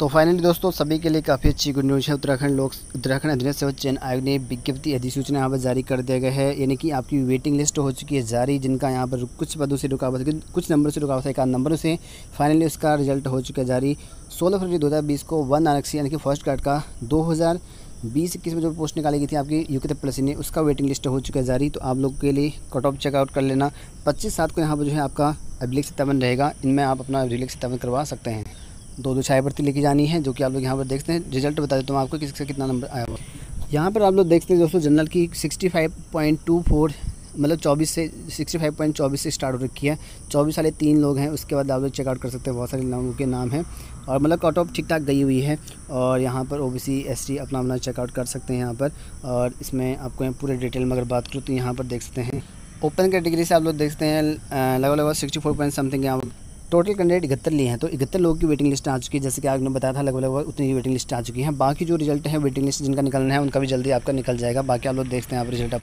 तो फाइनली दोस्तों, सभी के लिए काफ़ी अच्छी गुड न्यूज़ है। उत्तराखंड लोक, उत्तराखंड अधीन सेवा चयन आयोग ने विज्ञप्ति अधिसूचना यहाँ पर जारी कर दिया गया है। यानी कि आपकी वेटिंग लिस्ट हो चुकी है जारी, जिनका यहाँ पर कुछ पदों से रुका हुआ कुछ नंबर से रुका हुआ था एक नंबरों से फाइनली उसका रिज़ल्ट हो चुका है जारी। सोलह फरवरी दो हज़ार बीस को वन आरक्षी, यानी कि फ़र्स्ट कार्ड का दो बीस इक्कीस में जो पोस्ट निकाली गई थी आपकी यू के प्लस ने, उसका वेटिंग लिस्ट हो चुका है जारी। तो आप लोग के लिए कट ऑफ़ चेकआउट कर लेना। पच्चीस सात को यहाँ पर जो है आपका अभिलेख सत्तावन रहेगा। इनमें आप अपना अभिलेख सत्तावन करवा सकते हैं। दो दो छाया भर्ती लेके जानी है, जो कि आप लोग यहाँ पर देखते हैं। रिज़ल्ट बता देता हूँ आपको किसका कितना नंबर आया हुआ यहाँ पर आप लोग देखते हैं दोस्तों, जनरल की sixty five point two four मतलब चौबीस से सिक्सटी फाइव पॉइंट चौबीस से स्टार्ट हो रखी है। चौबीस वाले तीन लोग हैं, उसके बाद आप लोग चेकआउट कर सकते हैं, बहुत सारे लोगों के नाम हैं। और मतलब कट ऑफ़ ठीक ठाक गई हुई है, और यहाँ पर O B C S T अपना अपना चेकआउट कर सकते हैं यहाँ पर। और इसमें आपको पूरे डिटेल में अगर बात करूँ तो यहाँ पर देख सकते हैं। ओपन कैटेगरी से आप लोग देखते हैं लगभग लगभग सिक्सटी फोर पॉइंट समथिंग यहाँ टोटल कैंडिडेट इकहत्तर लिए हैं तो इकहत्तर लोगों की वेटिंग लिस्ट आ चुकी है। जैसे कि आपने बताया था लगभग लगभग उतनी वेटिंग लिस्ट आ चुकी है। बाकी जो रिज़ल्ट है वेटिंग लिस्ट जिनका निकलना है, उनका भी जल्दी आपका निकल जाएगा। बाकी आप लोग देखते हैं आप रिज़ल्ट